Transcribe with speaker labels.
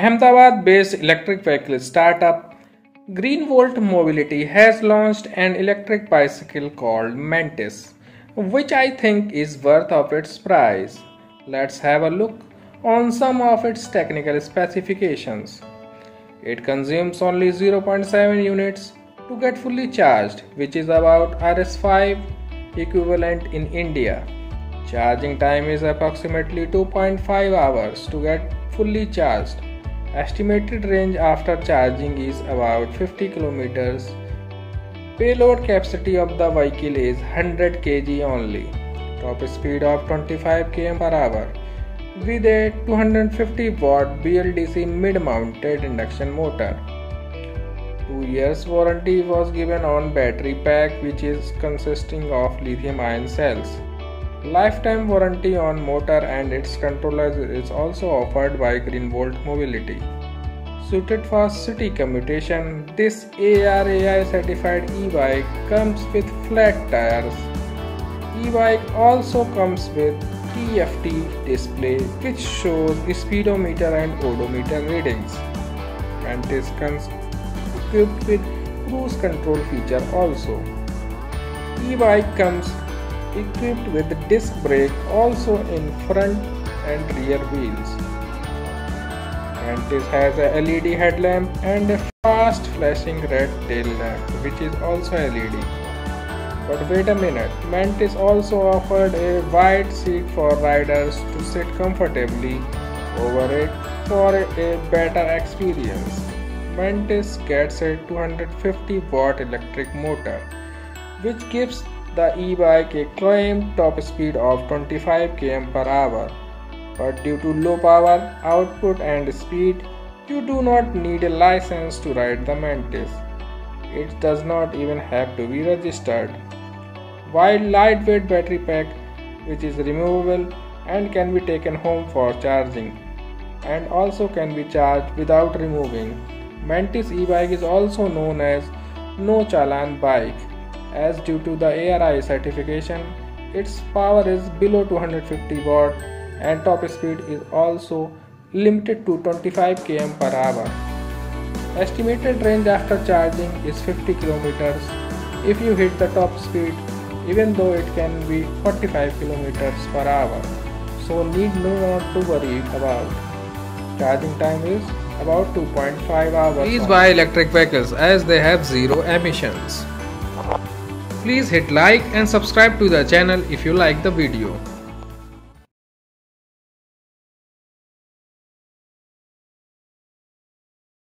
Speaker 1: Ahmedabad based electric vehicle startup Greenvolt Mobility has launched an electric bicycle called Mantis, which I think is worth of its price. Let's have a look on some of its technical specifications. It consumes only 0.7 units to get fully charged, which is about RS5 equivalent in India. Charging time is approximately 2.5 hours to get fully charged. Estimated range after charging is about 50 kilometers. Payload capacity of the vehicle is 100 kg only. Top speed of 25 km per hour with a 250 watt BLDC mid mounted induction motor. 2 years warranty was given on battery pack which is consisting of lithium ion cells. Lifetime warranty on motor and its controllers is also offered by Greenvolt Mobility. Suited for city commutation, this ARAI certified e-bike comes with flat tires. E-bike also comes with TFT display which shows speedometer and odometer readings and this comes equipped with cruise control feature also. E-bike comes equipped with disc brake also in front and rear wheels. And this has a LED headlamp and a fast flashing red tail lamp which is also LED. But wait a minute, Mantis also offered a wide seat for riders to sit comfortably over it for a better experience. Mantis gets a 250 watt electric motor which gives the e-bike claimed top speed of 25 km per hour. But due to low power output and speed, you do not need a license to ride the Mantis. It does not even have to be registered. While lightweight battery pack which is removable and can be taken home for charging and also can be charged without removing. Mantis e-bike is also known as no challan bike as due to the ARAI certification its power is below 250 watt and top speed is also limited to 25 km per hour. Estimated range after charging is 50 kilometers if you hit the top speed even though it can be 45 kilometers per hour. So need no not to worry about. Charging time is about 2.5 hours.
Speaker 2: Please buy electric vehicles as they have zero emissions. Please hit like and subscribe to the channel if you like the video.